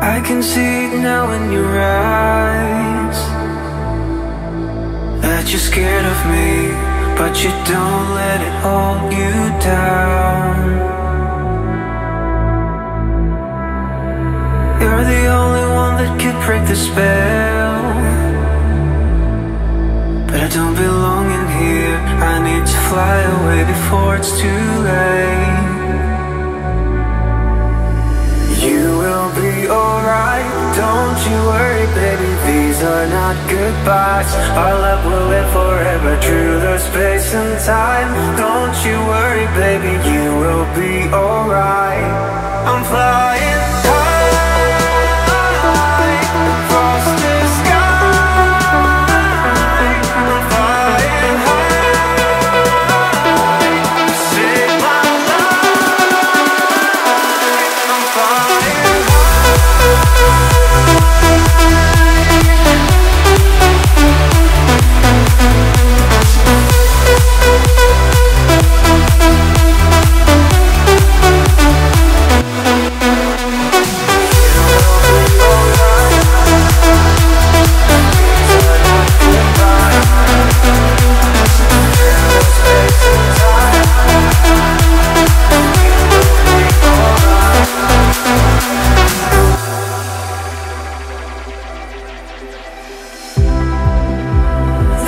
I can see it now in your eyes. That you're scared of me But you don't let it hold you down. You're the only one that could break the spell. But I don't belong in here. I need to fly away before it's too late goodbyes. Our love will live forever through the space and time. Don't you worry baby,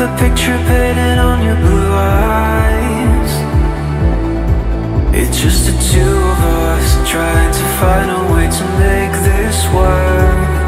The picture painted on your blue eyes. It's just the two of us Trying to find a way to make this work.